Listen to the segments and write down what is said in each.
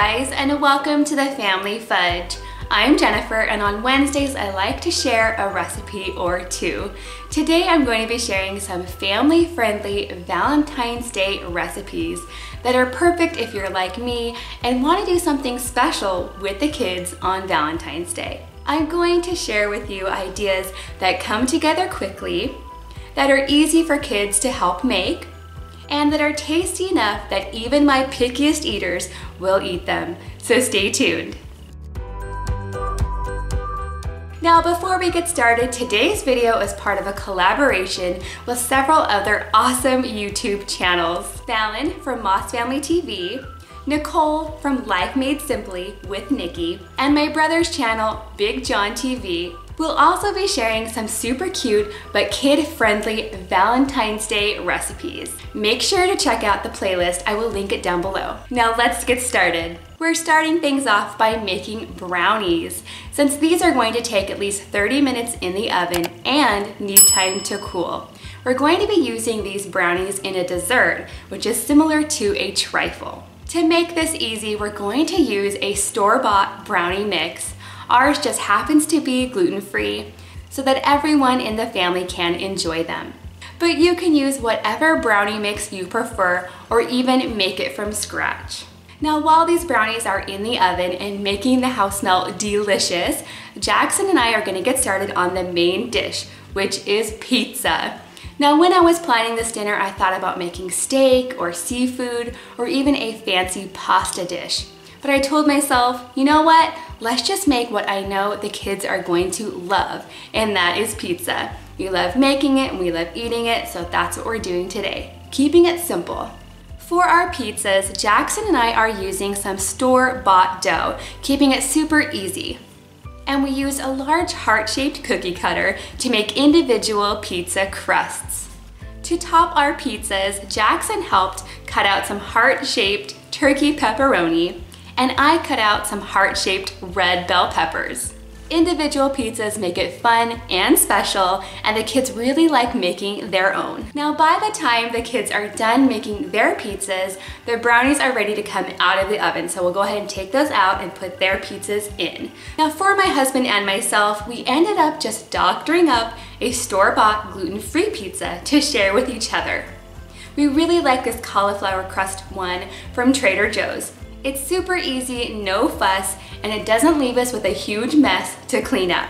guys and welcome to the Family Fudge. I'm Jennifer and on Wednesdays I like to share a recipe or two. Today I'm going to be sharing some family friendly Valentine's Day recipes that are perfect if you're like me and want to do something special with the kids on Valentine's Day. I'm going to share with you ideas that come together quickly, that are easy for kids to help make, and that are tasty enough that even my pickiest eaters will eat them. So stay tuned. Now before we get started, today's video is part of a collaboration with several other awesome YouTube channels. Fallon from Moss Family TV, Nicole from Life Made Simply with Nikki, and my brother's channel, BigJon TV, We'll also be sharing some super cute but kid-friendly Valentine's Day recipes. Make sure to check out the playlist, I will link it down below. Now let's get started. We're starting things off by making brownies. Since these are going to take at least 30 minutes in the oven and need time to cool. We're going to be using these brownies in a dessert, which is similar to a trifle. To make this easy, we're going to use a store-bought brownie mix Ours just happens to be gluten-free so that everyone in the family can enjoy them. But you can use whatever brownie mix you prefer or even make it from scratch. Now while these brownies are in the oven and making the house smell delicious, Jackson and I are gonna get started on the main dish, which is pizza. Now when I was planning this dinner, I thought about making steak or seafood or even a fancy pasta dish. But I told myself, you know what? Let's just make what I know the kids are going to love, and that is pizza. We love making it and we love eating it, so that's what we're doing today. Keeping it simple. For our pizzas, Jackson and I are using some store-bought dough, keeping it super easy. And we use a large heart-shaped cookie cutter to make individual pizza crusts. To top our pizzas, Jackson helped cut out some heart-shaped turkey pepperoni, and I cut out some heart-shaped red bell peppers. Individual pizzas make it fun and special, and the kids really like making their own. Now, by the time the kids are done making their pizzas, their brownies are ready to come out of the oven, so we'll go ahead and take those out and put their pizzas in. Now, for my husband and myself, we ended up just doctoring up a store-bought gluten-free pizza to share with each other. We really like this cauliflower crust one from Trader Joe's. It's super easy, no fuss, and it doesn't leave us with a huge mess to clean up.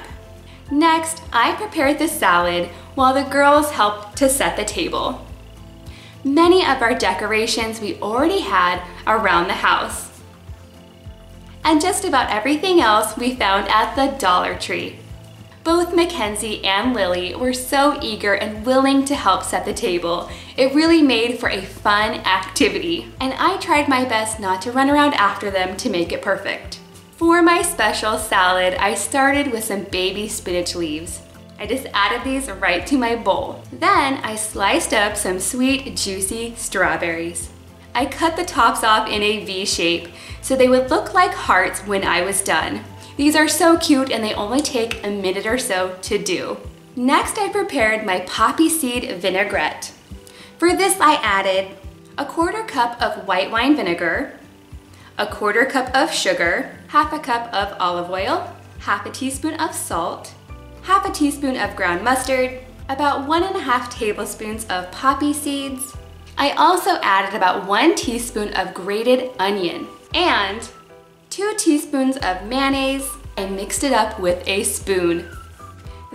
Next, I prepared the salad while the girls helped to set the table. Many of our decorations we already had around the house. And just about everything else we found at the Dollar Tree. Both Mackenzie and Lily were so eager and willing to help set the table. It really made for a fun activity, and I tried my best not to run around after them to make it perfect. For my special salad, I started with some baby spinach leaves. I just added these right to my bowl. Then I sliced up some sweet, juicy strawberries. I cut the tops off in a V shape so they would look like hearts when I was done. These are so cute and they only take a minute or so to do. Next, I prepared my poppy seed vinaigrette. For this, I added a quarter cup of white wine vinegar, a quarter cup of sugar, half a cup of olive oil, half a teaspoon of salt, half a teaspoon of ground mustard, about one and a half tablespoons of poppy seeds. I also added about one teaspoon of grated onion and two teaspoons of mayonnaise, and mixed it up with a spoon.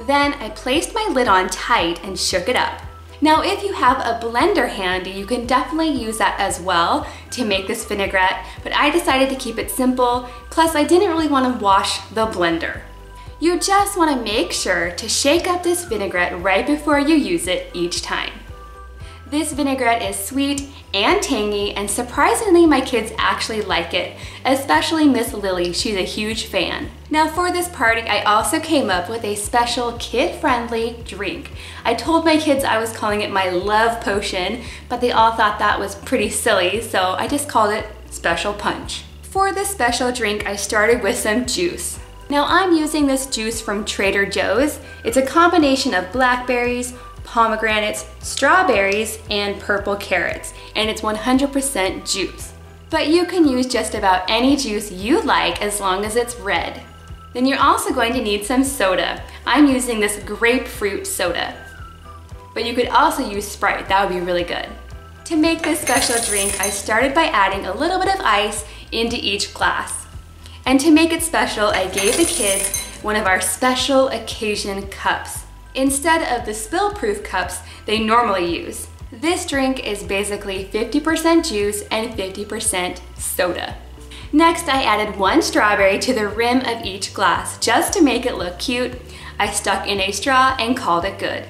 Then I placed my lid on tight and shook it up. Now if you have a blender handy, you can definitely use that as well to make this vinaigrette, but I decided to keep it simple, plus I didn't really want to wash the blender. You just want to make sure to shake up this vinaigrette right before you use it each time. This vinaigrette is sweet and tangy and surprisingly my kids actually like it, especially Miss Lily, she's a huge fan. Now for this party I also came up with a special kid-friendly drink. I told my kids I was calling it my love potion, but they all thought that was pretty silly, so I just called it Special Punch. For this special drink I started with some juice. Now I'm using this juice from Trader Joe's. It's a combination of blackberries, pomegranates, strawberries, and purple carrots, and it's 100% juice. But you can use just about any juice you like as long as it's red. Then you're also going to need some soda. I'm using this grapefruit soda. But you could also use Sprite, that would be really good. To make this special drink, I started by adding a little bit of ice into each glass. And to make it special, I gave the kids one of our special occasion cups instead of the spill-proof cups they normally use. This drink is basically 50% juice and 50% soda. Next, I added one strawberry to the rim of each glass just to make it look cute. I stuck in a straw and called it good.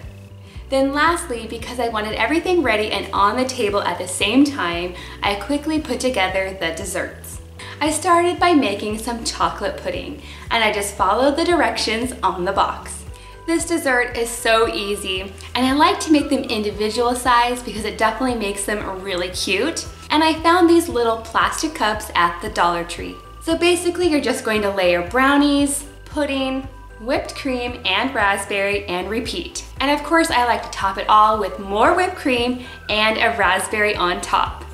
Then lastly, because I wanted everything ready and on the table at the same time, I quickly put together the desserts. I started by making some chocolate pudding, and I just followed the directions on the box. This dessert is so easy, and I like to make them individual size because it definitely makes them really cute. And I found these little plastic cups at the Dollar Tree. So basically you're just going to layer brownies, pudding, whipped cream, and raspberry, and repeat. And of course I like to top it all with more whipped cream and a raspberry on top.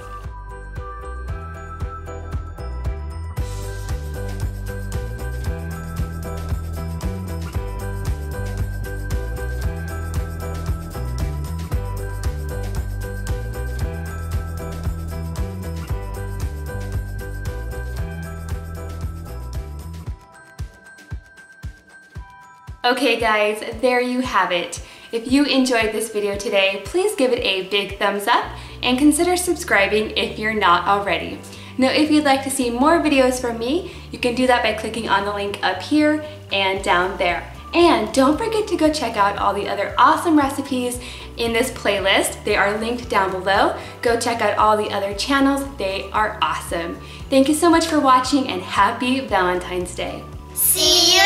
Okay guys, there you have it. If you enjoyed this video today, please give it a big thumbs up and consider subscribing if you're not already. Now if you'd like to see more videos from me, you can do that by clicking on the link up here and down there. And don't forget to go check out all the other awesome recipes in this playlist. They are linked down below. Go check out all the other channels. They are awesome. Thank you so much for watching and happy Valentine's Day. See you.